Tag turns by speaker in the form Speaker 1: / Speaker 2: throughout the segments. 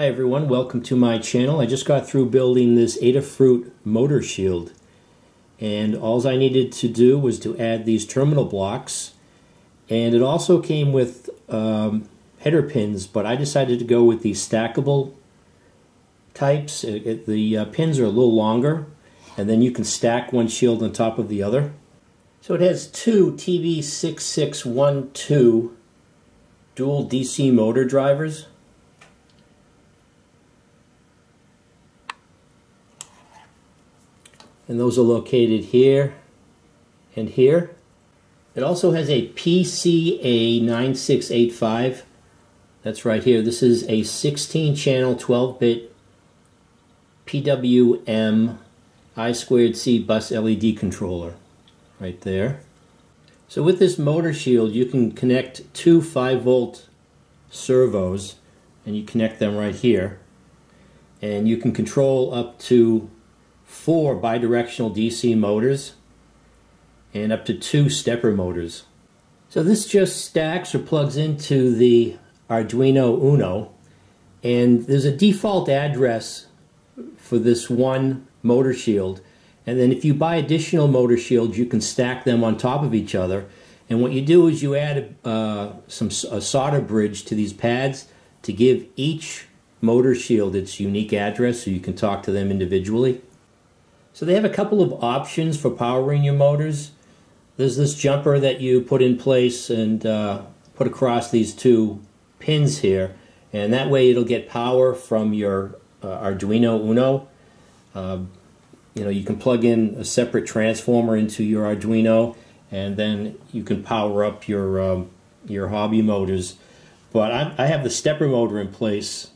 Speaker 1: Hi everyone, welcome to my channel. I just got through building this Adafruit motor shield and all I needed to do was to add these terminal blocks and it also came with um, header pins but I decided to go with these stackable types. It, it, the uh, pins are a little longer and then you can stack one shield on top of the other. So it has two TB6612 dual DC motor drivers and those are located here and here. It also has a PCA9685. That's right here. This is a 16 channel 12 bit PWM I squared C bus LED controller right there. So with this motor shield you can connect two 5 volt servos and you connect them right here and you can control up to four bidirectional DC motors and up to two stepper motors. So this just stacks or plugs into the Arduino Uno and there's a default address for this one motor shield and then if you buy additional motor shields you can stack them on top of each other and what you do is you add uh, some a solder bridge to these pads to give each motor shield its unique address so you can talk to them individually. So they have a couple of options for powering your motors. There's this jumper that you put in place and uh, put across these two pins here, and that way it'll get power from your uh, Arduino Uno. Uh, you know, you can plug in a separate transformer into your Arduino, and then you can power up your um, your hobby motors. But I, I have the stepper motor in place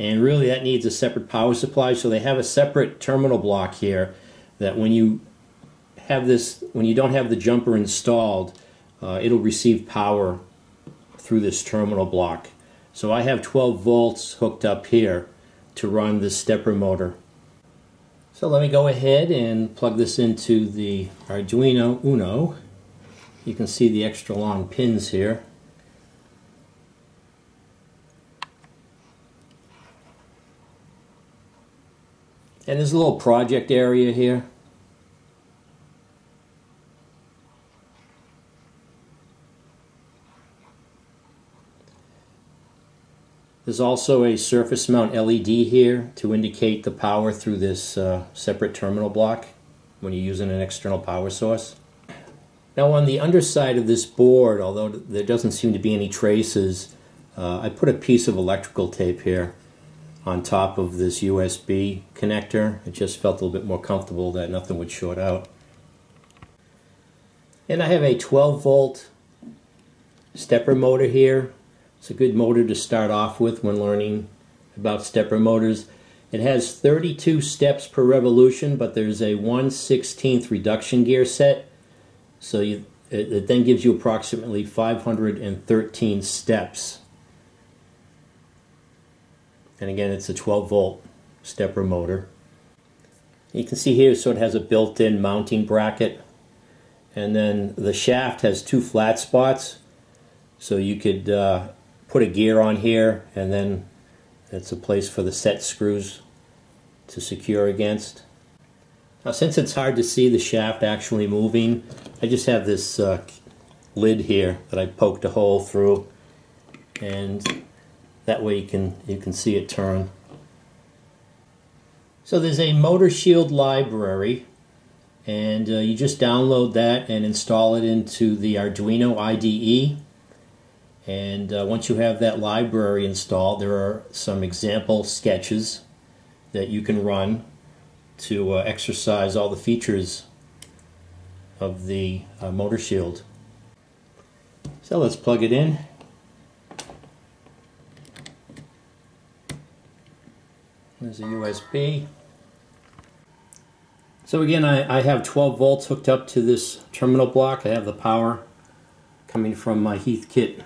Speaker 1: and really that needs a separate power supply. So they have a separate terminal block here that when you have this when you don't have the jumper installed uh, it'll receive power through this terminal block. So I have 12 volts hooked up here to run this stepper motor. So let me go ahead and plug this into the Arduino Uno. You can see the extra long pins here And there's a little project area here. There's also a surface mount LED here to indicate the power through this uh, separate terminal block when you're using an external power source. Now on the underside of this board, although there doesn't seem to be any traces, uh, I put a piece of electrical tape here on top of this USB connector. It just felt a little bit more comfortable that nothing would short out. And I have a 12 volt stepper motor here. It's a good motor to start off with when learning about stepper motors. It has 32 steps per revolution, but there's a 1 16th reduction gear set. So you, it, it then gives you approximately 513 steps and again, it's a 12 volt stepper motor. You can see here, so it has a built-in mounting bracket. And then the shaft has two flat spots. So you could uh, put a gear on here and then it's a place for the set screws to secure against. Now since it's hard to see the shaft actually moving, I just have this uh, lid here that I poked a hole through and that way you can, you can see it turn. So there's a Motor Shield library and uh, you just download that and install it into the Arduino IDE. And uh, once you have that library installed, there are some example sketches that you can run to uh, exercise all the features of the uh, Motor Shield. So let's plug it in. There's a USB. So again, I, I have 12 volts hooked up to this terminal block. I have the power coming from my Heathkit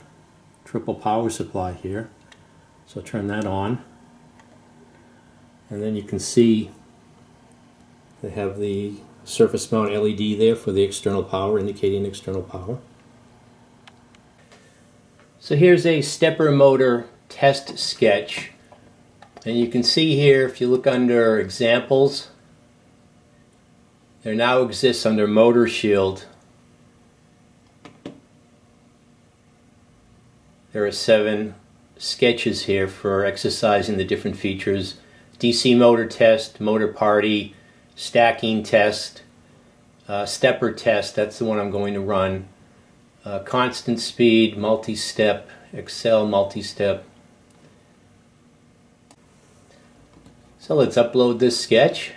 Speaker 1: triple power supply here. So turn that on. And then you can see they have the surface mount LED there for the external power, indicating external power. So here's a stepper motor test sketch And you can see here, if you look under examples, there now exists under motor shield. There are seven sketches here for exercising the different features. DC motor test, motor party, stacking test, uh, stepper test, that's the one I'm going to run. Uh, constant speed, multi-step, Accel multi-step. So let's upload this sketch.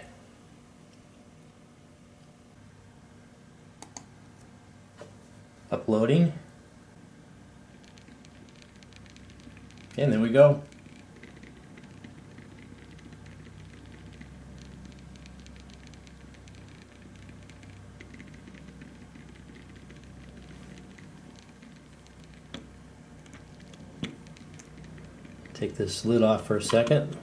Speaker 1: Uploading. And there we go. Take this lid off for a second.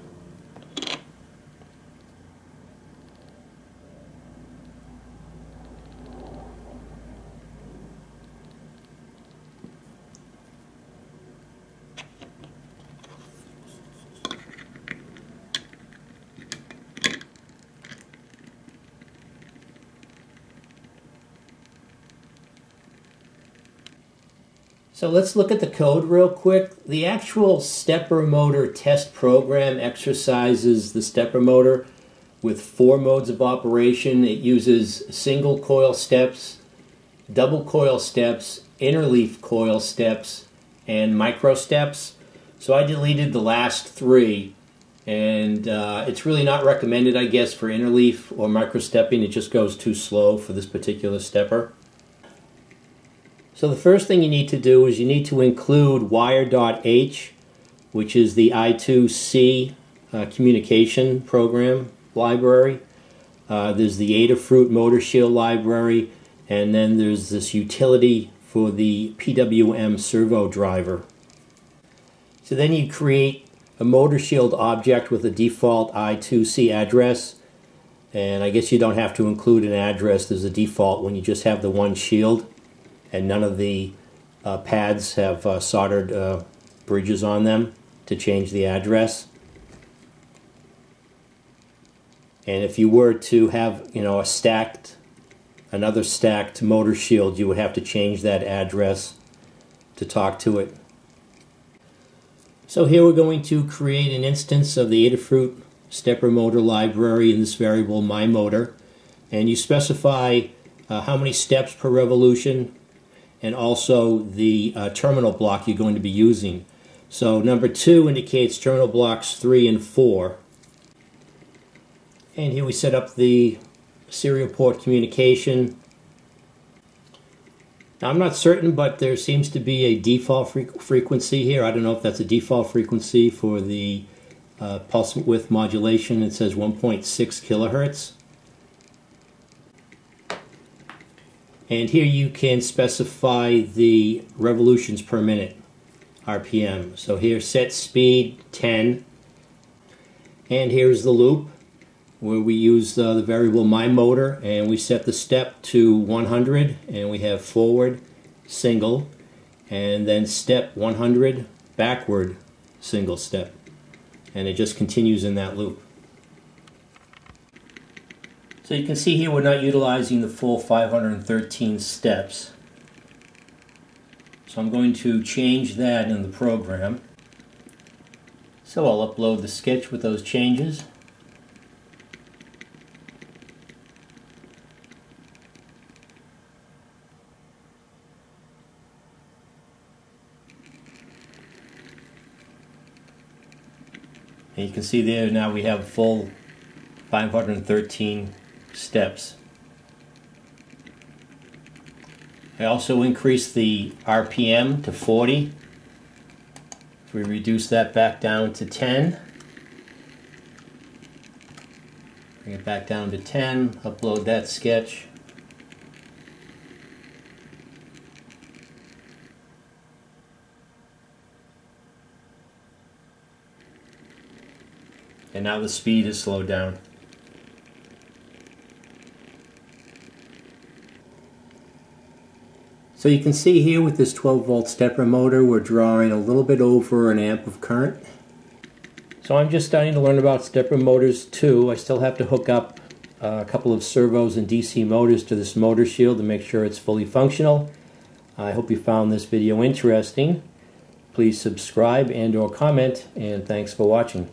Speaker 1: So let's look at the code real quick. The actual stepper motor test program exercises the stepper motor with four modes of operation. It uses single coil steps, double coil steps, interleaf coil steps, and micro steps. So I deleted the last three and uh, it's really not recommended I guess for interleaf or micro stepping. It just goes too slow for this particular stepper. So the first thing you need to do is you need to include wire.h, which is the I2C uh, communication program library. Uh, there's the Adafruit Motor Shield library, and then there's this utility for the PWM servo driver. So then you create a Motor Shield object with a default I2C address, and I guess you don't have to include an address. There's a default when you just have the one shield and none of the uh, pads have uh, soldered uh, bridges on them to change the address. And if you were to have, you know, a stacked, another stacked motor shield, you would have to change that address to talk to it. So here we're going to create an instance of the Adafruit stepper motor library in this variable my motor, And you specify uh, how many steps per revolution, and also the uh, terminal block you're going to be using. So number two indicates terminal blocks three and four. And here we set up the serial port communication. Now I'm not certain, but there seems to be a default fre frequency here. I don't know if that's a default frequency for the uh, pulse width modulation. It says 1.6 kilohertz. And here you can specify the revolutions per minute, RPM. So here set speed 10. And here's the loop where we use uh, the variable my motor and we set the step to 100 and we have forward single and then step 100 backward single step and it just continues in that loop. So you can see here we're not utilizing the full 513 steps. So I'm going to change that in the program. So I'll upload the sketch with those changes. And you can see there now we have full 513 steps. I also increased the RPM to 40. If we reduce that back down to 10, bring it back down to 10, upload that sketch. And now the speed is slowed down. So you can see here with this 12 volt stepper motor we're drawing a little bit over an amp of current. So I'm just starting to learn about stepper motors too. I still have to hook up uh, a couple of servos and DC motors to this motor shield to make sure it's fully functional. I hope you found this video interesting. Please subscribe and or comment and thanks for watching.